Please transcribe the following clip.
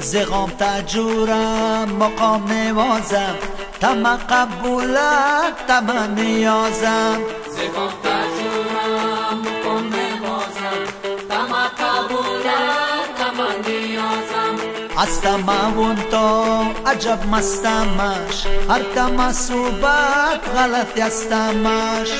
زغام تجورم مقام نوازم. تم قبولت تم نیازم. زغام تم نیازم استم تو عجب مستمش هر کم صوبت غلط استمش